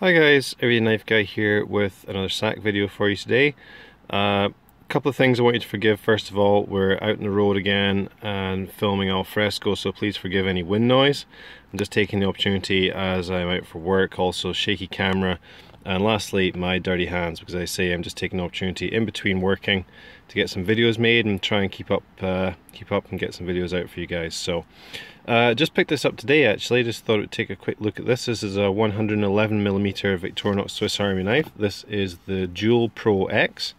Hi guys, Everyday Knife Guy here with another SAK video for you today. Uh, couple of things I want you to forgive. First of all, we're out on the road again and filming al fresco, so please forgive any wind noise. I'm just taking the opportunity as I'm out for work, also shaky camera, and lastly, my dirty hands, because I say I'm just taking the opportunity in between working to get some videos made and try and keep up, uh, keep up and get some videos out for you guys. So, uh, just picked this up today actually, just thought I'd take a quick look at this. This is a 111mm Victorinox Swiss Army knife. This is the Dual Pro X,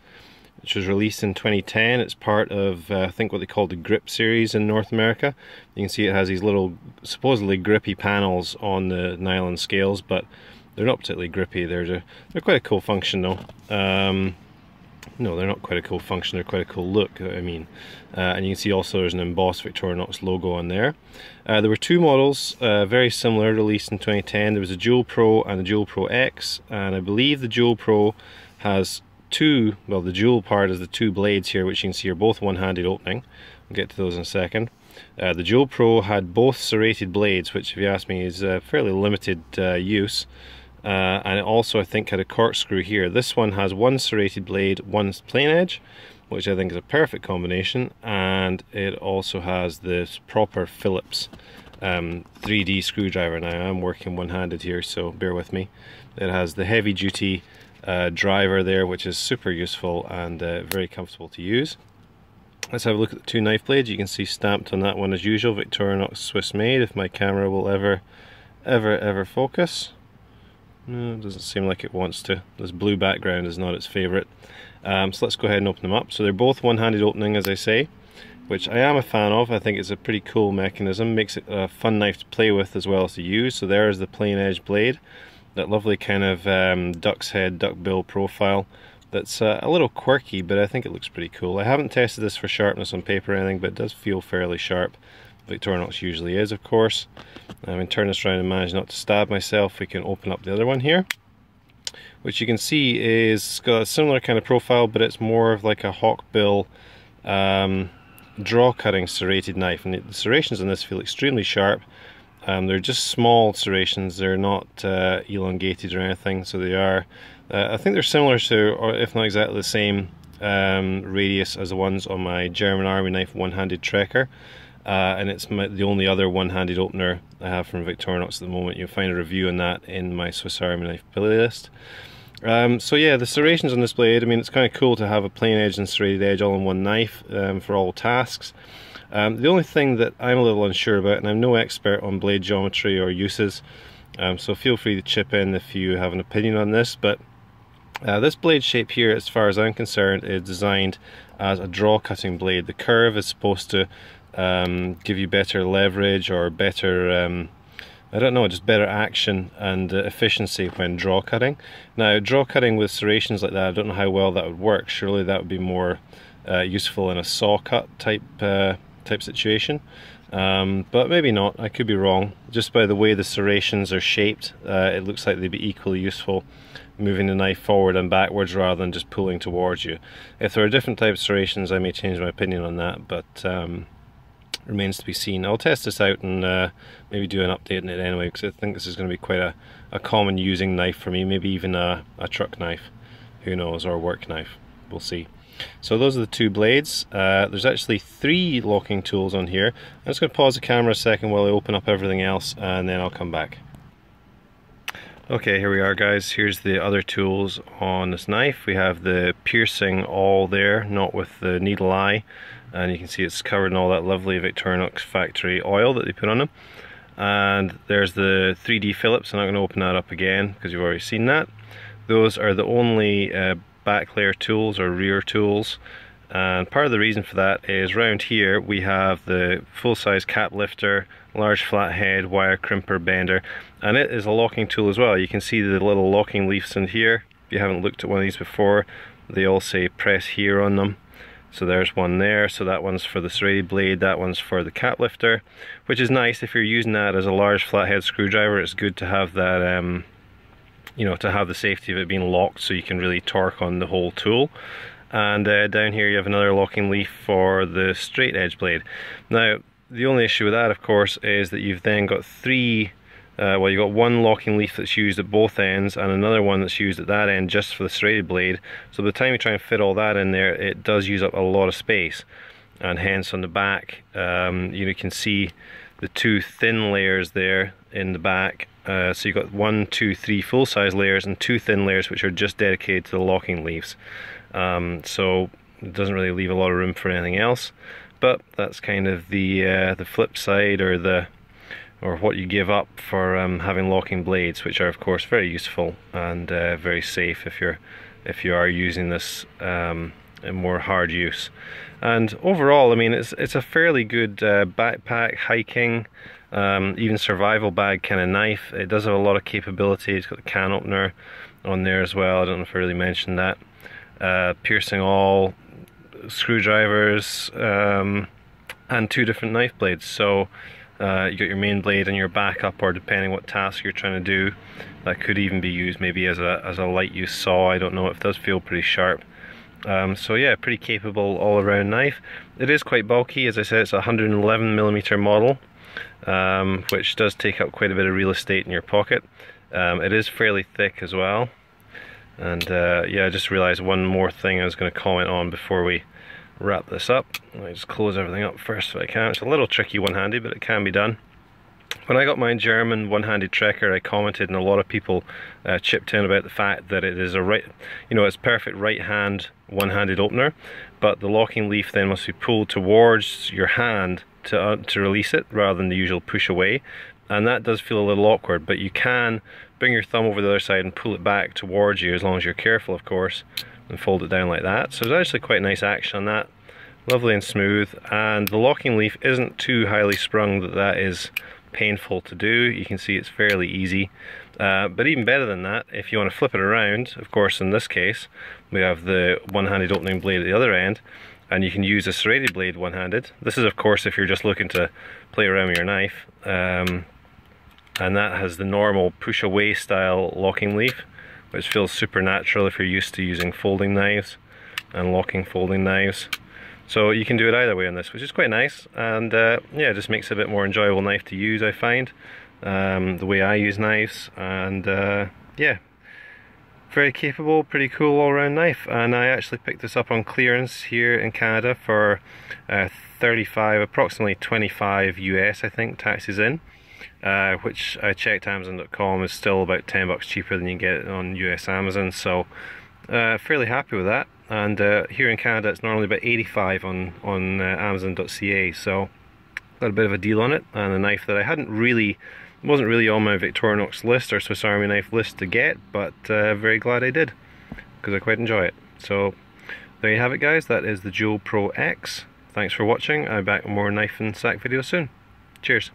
which was released in 2010. It's part of, uh, I think what they call the Grip series in North America. You can see it has these little, supposedly grippy panels on the nylon scales, but they're not particularly grippy. They're they're quite a cool function though. Um, no, they're not quite a cool function. They're quite a cool look. I mean, uh, and you can see also there's an embossed Victorinox logo on there. Uh, there were two models, uh, very similar, released in 2010. There was a Dual Pro and the Dual Pro X, and I believe the Dual Pro has two. Well, the Dual part is the two blades here, which you can see are both one-handed opening. We'll get to those in a second. Uh, the Dual Pro had both serrated blades, which if you ask me is fairly limited uh, use. Uh, and it also I think had a corkscrew here. This one has one serrated blade, one plain edge, which I think is a perfect combination, and it also has this proper Phillips um, 3D screwdriver. Now I'm working one-handed here, so bear with me. It has the heavy-duty uh, driver there, which is super useful and uh, very comfortable to use. Let's have a look at the two knife blades. You can see stamped on that one as usual, Victorinox Swiss made, if my camera will ever, ever, ever focus. No, it doesn't seem like it wants to. This blue background is not its favourite. Um, so let's go ahead and open them up. So they're both one-handed opening, as I say, which I am a fan of. I think it's a pretty cool mechanism. Makes it a fun knife to play with as well as to use. So there's the plain edge blade. That lovely kind of um, duck's head, duck bill profile. That's uh, a little quirky, but I think it looks pretty cool. I haven't tested this for sharpness on paper or anything, but it does feel fairly sharp. Victorinox usually is, of course. I'm going to turn this around and manage not to stab myself. We can open up the other one here. Which you can see is got a similar kind of profile, but it's more of like a hawkbill um, draw cutting serrated knife. And the serrations on this feel extremely sharp. Um, they're just small serrations, they're not uh, elongated or anything, so they are, uh, I think they're similar to, or if not exactly the same um, radius as the ones on my German Army knife one-handed Trekker uh, and it's my, the only other one-handed opener I have from Victorinox at the moment. You'll find a review on that in my Swiss Army knife playlist. Um, so yeah, the serrations on this blade, I mean, it's kind of cool to have a plain edge and serrated edge all in one knife um, for all tasks. Um, the only thing that I'm a little unsure about, and I'm no expert on blade geometry or uses, um, so feel free to chip in if you have an opinion on this, but uh, this blade shape here, as far as I'm concerned, is designed as a draw cutting blade. The curve is supposed to um, give you better leverage or better um, I don't know, just better action and uh, efficiency when draw cutting. Now, draw cutting with serrations like that, I don't know how well that would work. Surely that would be more uh, useful in a saw cut type uh, type situation. Um, but maybe not, I could be wrong. Just by the way the serrations are shaped, uh, it looks like they'd be equally useful moving the knife forward and backwards rather than just pulling towards you. If there are different types of serrations, I may change my opinion on that, but um, remains to be seen. I'll test this out and uh, maybe do an update on it anyway because I think this is going to be quite a, a common using knife for me, maybe even a, a truck knife, who knows, or a work knife, we'll see. So those are the two blades. Uh, there's actually three locking tools on here. I'm just going to pause the camera a second while I open up everything else and then I'll come back. Okay, here we are guys. Here's the other tools on this knife. We have the piercing awl there, not with the needle eye and you can see it's covered in all that lovely Victorinox factory oil that they put on them and there's the 3D Phillips I'm not going to open that up again because you've already seen that those are the only uh, back layer tools or rear tools. And part of the reason for that is round here we have the full-size cap lifter large flat head wire crimper bender and it is a locking tool as well. You can see the little locking leaves in here. If you haven't looked at one of these before they all say press here on them. So there's one there, so that one's for the serrated blade, that one's for the cap lifter, which is nice if you're using that as a large flathead screwdriver, it's good to have that, um, you know, to have the safety of it being locked so you can really torque on the whole tool. And uh, down here you have another locking leaf for the straight edge blade. Now, the only issue with that, of course, is that you've then got three uh, well, you've got one locking leaf that's used at both ends and another one that's used at that end just for the serrated blade. So by the time you try and fit all that in there, it does use up a lot of space. And hence on the back, um, you can see the two thin layers there in the back. Uh, so you've got one, two, three full-size layers and two thin layers which are just dedicated to the locking leaves. Um, so it doesn't really leave a lot of room for anything else. But that's kind of the uh, the flip side or the or what you give up for um, having locking blades, which are of course very useful and uh, very safe if you're if you are using this um, in more hard use. And overall, I mean, it's it's a fairly good uh, backpack, hiking, um, even survival bag kind of knife. It does have a lot of capability. It's got the can opener on there as well. I don't know if I really mentioned that. Uh, piercing awl screwdrivers um, and two different knife blades. So uh, you got your main blade and your backup, or depending what task you're trying to do, that could even be used maybe as a as a light use saw. I don't know. It does feel pretty sharp. Um, so yeah, pretty capable all-around knife. It is quite bulky, as I said. It's a 111 millimeter model, um, which does take up quite a bit of real estate in your pocket. Um, it is fairly thick as well. And uh, yeah, I just realized one more thing I was going to comment on before we wrap this up. Let me just close everything up first if I can. It's a little tricky one-handed, but it can be done. When I got my German one-handed Trekker, I commented and a lot of people uh, chipped in about the fact that it is a right, you know, it's perfect right-hand one-handed opener, but the locking leaf then must be pulled towards your hand to, uh, to release it rather than the usual push away. And that does feel a little awkward, but you can bring your thumb over the other side and pull it back towards you as long as you're careful, of course and fold it down like that. So there's actually quite nice action on that. Lovely and smooth. And the locking leaf isn't too highly sprung that that is painful to do. You can see it's fairly easy. Uh, but even better than that, if you want to flip it around, of course in this case, we have the one-handed opening blade at the other end, and you can use a serrated blade one-handed. This is of course if you're just looking to play around with your knife. Um, and that has the normal push away style locking leaf which feels supernatural if you're used to using folding knives and locking folding knives. So you can do it either way on this, which is quite nice, and uh, yeah, just makes it a bit more enjoyable knife to use, I find, um, the way I use knives, and uh, yeah, very capable, pretty cool all-round knife, and I actually picked this up on clearance here in Canada for uh, 35, approximately 25 US, I think, taxes in uh, which I checked Amazon.com is still about 10 bucks cheaper than you get on US Amazon. So uh, fairly happy with that. And uh, here in Canada, it's normally about 85 on on uh, Amazon.ca. So got a bit of a deal on it, and a knife that I hadn't really wasn't really on my Victorinox list or Swiss Army knife list to get, but uh, very glad I did because I quite enjoy it. So there you have it, guys. That is the Dual Pro X. Thanks for watching. I'll be back with more knife and SAK videos soon. Cheers.